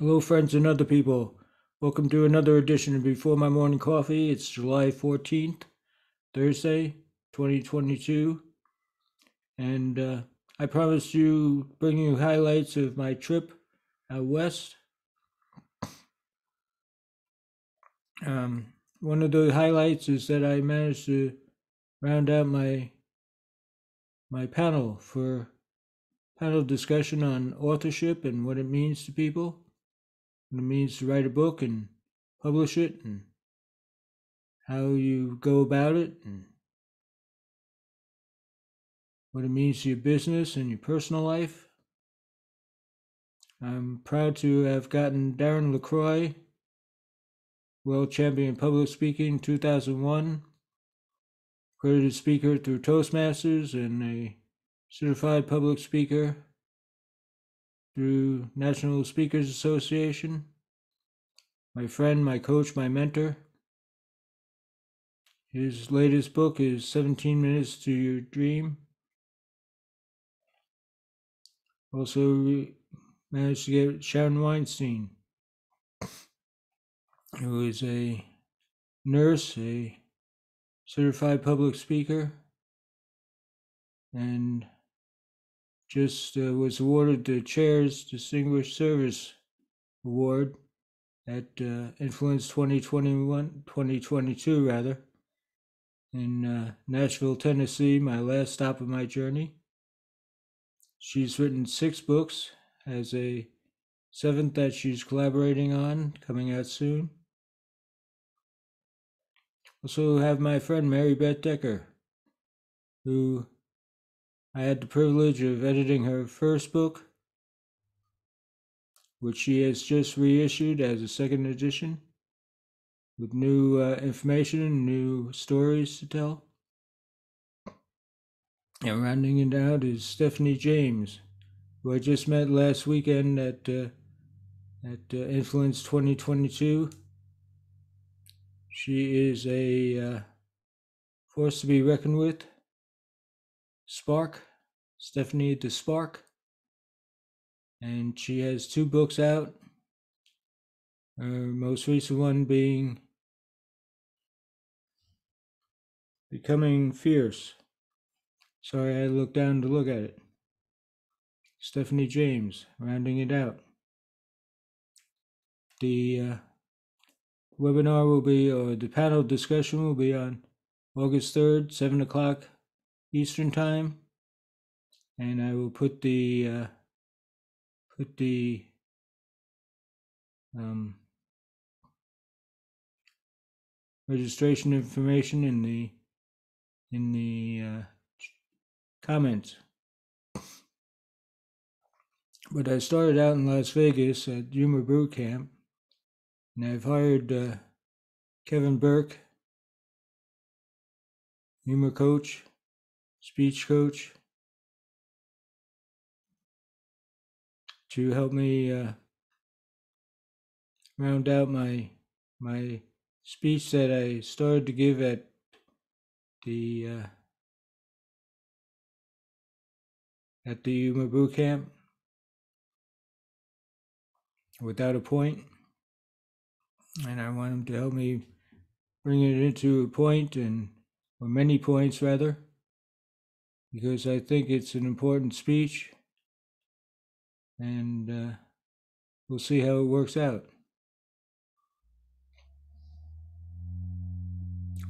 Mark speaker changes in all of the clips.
Speaker 1: Hello, friends and other people. Welcome to another edition of Before My Morning Coffee. It's July 14th, Thursday, 2022. And uh, I promised you bring you highlights of my trip out west. Um, one of the highlights is that I managed to round out my my panel for panel discussion on authorship and what it means to people it means to write a book and publish it and how you go about it and what it means to your business and your personal life. I'm proud to have gotten Darren LaCroix, World Champion Public Speaking 2001, accredited speaker through Toastmasters and a certified public speaker through National Speakers Association, my friend, my coach, my mentor. His latest book is 17 Minutes to Your Dream. Also managed to get Sharon Weinstein, who is a nurse, a certified public speaker, and just uh, was awarded the Chair's Distinguished Service Award at uh, Influence 2021, 2022 rather, in uh, Nashville, Tennessee, my last stop of my journey. She's written six books, has a seventh that she's collaborating on, coming out soon. Also have my friend Mary Beth Decker, who I had the privilege of editing her first book, which she has just reissued as a second edition with new uh, information and new stories to tell. And rounding it out is Stephanie James, who I just met last weekend at uh, at uh, Influence 2022. She is a uh, force to be reckoned with Spark, Stephanie the Spark. And she has two books out. Her most recent one being Becoming Fierce. Sorry, I looked down to look at it. Stephanie James, rounding it out. The uh, webinar will be, or the panel discussion will be on August 3rd, 7 o'clock Eastern Time, and I will put the uh, put the um, registration information in the in the uh, comments. But I started out in Las Vegas at Humor Boot Camp, and I've hired uh, Kevin Burke, humor coach, speech coach? To help me uh, round out my my speech that I started to give at the uh, at the Humor boot camp. Without a point, and I want him to help me bring it into a point and or many points rather because I think it's an important speech and uh, we'll see how it works out.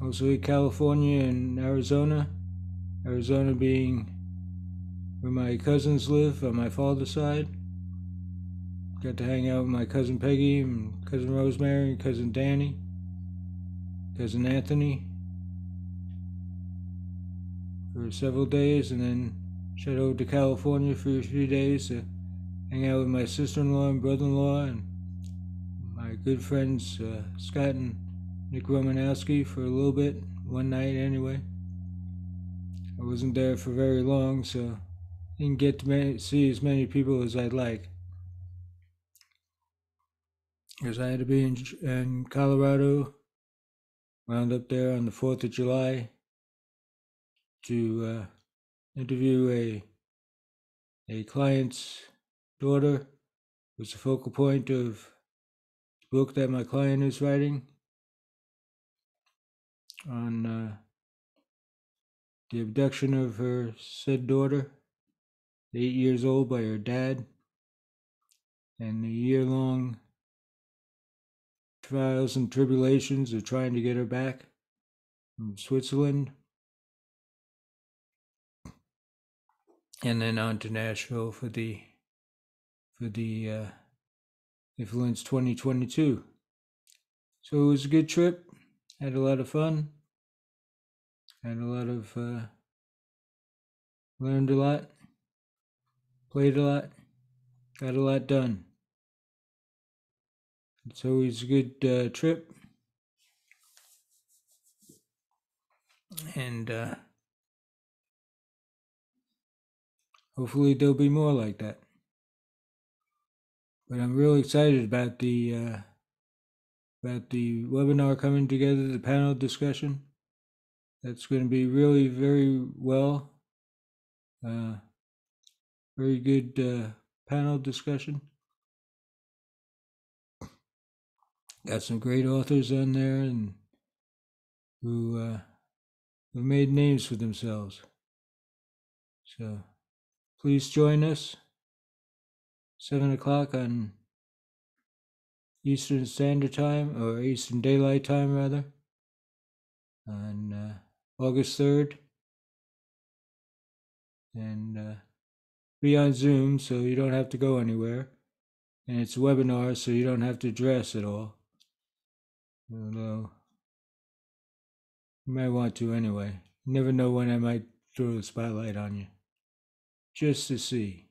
Speaker 1: Also, California and Arizona, Arizona being where my cousins live on my father's side. Got to hang out with my cousin Peggy and cousin Rosemary and cousin Danny, cousin Anthony, for several days and then shut over to California for a few days to hang out with my sister-in-law and brother-in-law and my good friends uh, Scott and Nick Romanowski for a little bit, one night anyway. I wasn't there for very long, so didn't get to see as many people as I'd like. Because I had to be in, in Colorado, wound up there on the 4th of July, to uh, interview a a client's daughter was the focal point of the book that my client is writing on uh, the abduction of her said daughter, eight years old, by her dad, and the year long trials and tribulations of trying to get her back from Switzerland. And then on to Nashville for the for the uh, Influence 2022. So it was a good trip. Had a lot of fun. Had a lot of uh, learned a lot. Played a lot. Got a lot done. It's always a good uh, trip. And uh, hopefully there'll be more like that. But I'm really excited about the uh, about the webinar coming together, the panel discussion. That's going to be really very well. Uh, very good uh, panel discussion. Got some great authors on there and who uh, who made names for themselves. So please join us. Seven o'clock on Eastern Standard Time or Eastern Daylight Time rather on uh, August 3rd. And uh, be on Zoom so you don't have to go anywhere. And it's a webinar so you don't have to dress at all. Although you might want to anyway. You never know when I might throw the spotlight on you. Just to see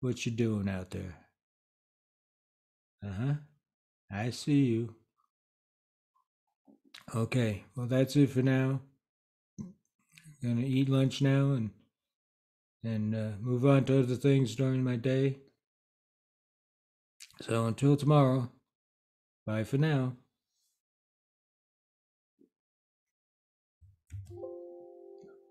Speaker 1: what you're doing out there. Uh huh. I see you. Okay, well, that's it for now. Gonna eat lunch now and and uh, move on to other things during my day. So until tomorrow, bye for now.